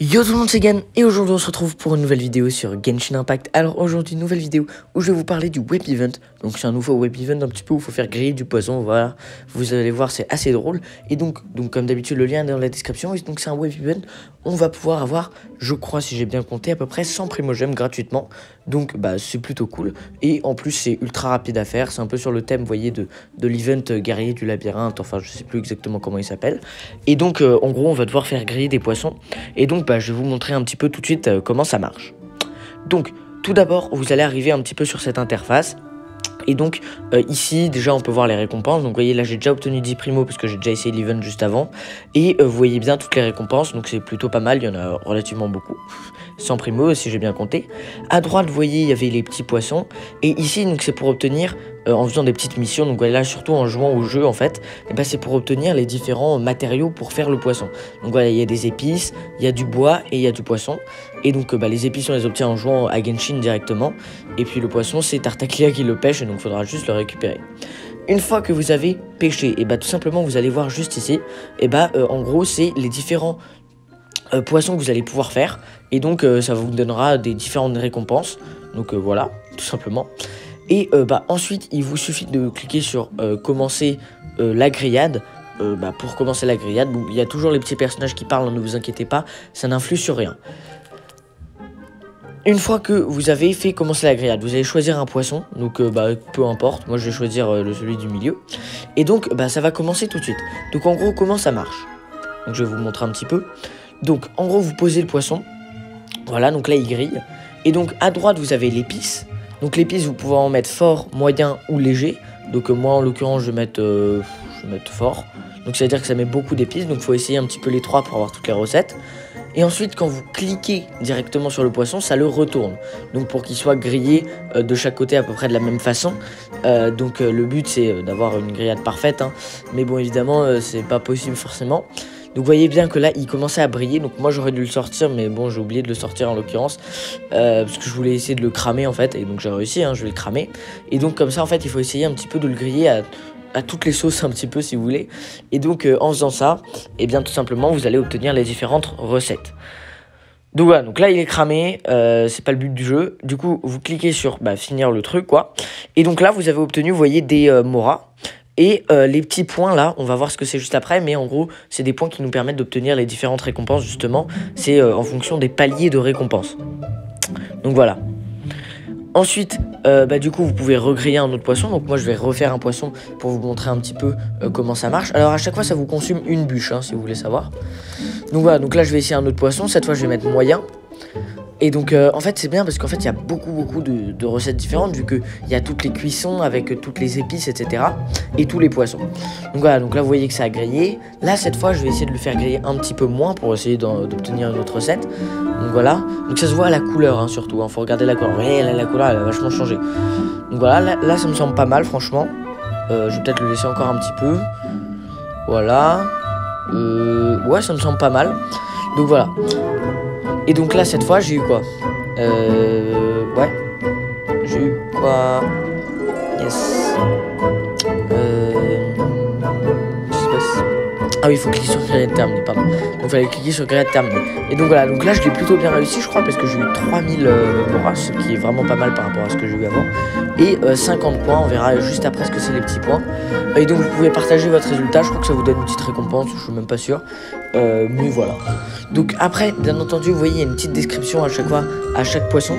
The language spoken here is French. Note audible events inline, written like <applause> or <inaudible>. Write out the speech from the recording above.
Yo tout le monde c'est Gan et aujourd'hui on se retrouve pour une nouvelle vidéo sur Genshin Impact. Alors aujourd'hui nouvelle vidéo où je vais vous parler du web event. Donc c'est un nouveau web event un petit peu où il faut faire griller du poison, voilà. Vous allez voir c'est assez drôle. Et donc, donc comme d'habitude le lien est dans la description. Et donc c'est un web event, on va pouvoir avoir, je crois si j'ai bien compté, à peu près 100 primogèmes gratuitement. Donc bah c'est plutôt cool. Et en plus c'est ultra rapide à faire, c'est un peu sur le thème, vous voyez, de, de l'event guerrier du labyrinthe, enfin je sais plus exactement comment il s'appelle. Et donc euh, en gros on va devoir faire griller des poissons. Et donc je vais vous montrer un petit peu tout de suite euh, comment ça marche. Donc, tout d'abord, vous allez arriver un petit peu sur cette interface. Et donc euh, ici déjà on peut voir les récompenses. Donc vous voyez là j'ai déjà obtenu 10 primo parce que j'ai déjà essayé l'event juste avant. Et euh, vous voyez bien toutes les récompenses. Donc c'est plutôt pas mal, il y en a relativement beaucoup. 100 primo si j'ai bien compté. À droite vous voyez il y avait les petits poissons. Et ici donc c'est pour obtenir euh, en faisant des petites missions. Donc voilà, là surtout en jouant au jeu en fait, et ben, c'est pour obtenir les différents matériaux pour faire le poisson. Donc voilà, il y a des épices, il y a du bois et il y a du poisson. Et donc bah, les épices on les obtient en jouant à Genshin directement. Et puis le poisson c'est Tartaglia qui le pêche et donc il faudra juste le récupérer. Une fois que vous avez pêché, et bah tout simplement vous allez voir juste ici, et bah euh, en gros c'est les différents euh, poissons que vous allez pouvoir faire. Et donc ça vous donnera des différentes récompenses. Donc voilà, tout simplement. Et euh, bah, ensuite, il vous suffit de cliquer sur euh, commencer euh, la grillade. Bah, pour commencer la grillade, il y a toujours les petits personnages qui parlent, ne vous inquiétez pas, ça n'influe sur rien. Une fois que vous avez fait commencer la grillade, vous allez choisir un poisson, donc bah, peu importe, moi je vais choisir celui du milieu. Et donc bah, ça va commencer tout de suite. Donc en gros comment ça marche? Je vais vous montrer un petit peu. Donc en gros vous posez le poisson, voilà donc là il grille. Et donc à droite vous avez l'épice, donc l'épice, vous pouvez en mettre fort, moyen ou léger. Donc euh, moi, en l'occurrence, je vais mettre, euh, je vais mettre fort. Donc c'est à dire que ça met beaucoup d'épices. Donc il faut essayer un petit peu les trois pour avoir toutes les recettes. Et ensuite, quand vous cliquez directement sur le poisson, ça le retourne. Donc pour qu'il soit grillé euh, de chaque côté à peu près de la même façon. donc le but c'est d'avoir une grillade parfaite. Hein. Mais bon, évidemment, c'est pas possible forcément. Donc vous voyez bien que là, il commençait à briller. Donc moi, j'aurais dû le sortir, mais bon, j'ai oublié de le sortir en l'occurrence. Euh, parce que je voulais essayer de le cramer en fait. Et donc j'ai réussi, hein, je vais le cramer. Et donc comme ça, en fait, il faut essayer un petit peu de le griller à, toutes les sauces <laughs> un petit peu si vous voulez. Et donc euh, en faisant ça, et eh bien tout simplement, vous allez obtenir les différentes recettes. Donc voilà, donc là il est cramé, euh, c'est pas le but du jeu. Du coup, vous cliquez sur bah, finir le truc quoi. Et donc là, vous avez obtenu, vous voyez, des moras. Et euh, les petits points là, on va voir ce que c'est juste après, mais en gros, c'est des points qui nous permettent d'obtenir les différentes récompenses justement. C'est euh, en fonction des paliers de récompenses. Donc voilà. Ensuite, euh, bah, du coup, vous pouvez regriller un autre poisson. Donc moi, je vais refaire un poisson pour vous montrer un petit peu comment ça marche. Alors à chaque fois, ça vous consume une bûche, hein, si vous voulez savoir. Donc voilà, donc là, je vais essayer un autre poisson. Cette fois, je vais mettre moyen. Et donc, euh, en fait, c'est bien parce qu'en fait, il y a beaucoup, beaucoup de, recettes différentes, vu qu'il y a toutes les cuissons avec toutes les épices, etc. Et tous les poissons. Donc voilà, donc là, vous voyez que ça a grillé. Là, cette fois, je vais essayer de le faire griller un petit peu moins pour essayer d'obtenir une autre recette. Donc voilà. Donc ça se voit à la couleur, hein, surtout. Il hein. faut regarder la couleur. Vous voyez, la couleur, elle a vachement changé. Donc voilà, là, ça me semble pas mal, franchement. Euh, je vais peut-être le laisser encore un petit peu. Voilà. Euh, ouais, ça me semble pas mal. Donc voilà. Et donc là, cette fois, j'ai eu quoi Euh. Ouais. J'ai eu quoi Yes. Ah oui, il faut cliquer sur Grade terminé, pardon. Donc il fallait cliquer sur Grade terminé. Et donc voilà, donc là je l'ai plutôt bien réussi, je crois, parce que j'ai eu 3000 euh, ce qui est vraiment pas mal par rapport à ce que j'ai eu avant. Et 50 euh, points, on verra juste après ce que c'est les petits points. Et donc vous pouvez partager votre résultat, je crois que ça vous donne une petite récompense, je suis même pas sûr. Euh, mais voilà. Donc après, bien entendu, vous voyez, il y a une petite description à chaque fois, à chaque poisson.